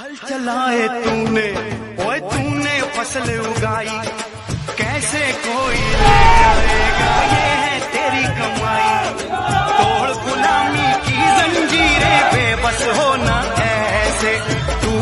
हल चलाए तूने, ओए तूने फ़सल उगाई। कैसे कोई ले जाएगा? ये है तेरी कमाई। तोड़ गुलामी की जंजीरें बेबस होना ऐसे। तू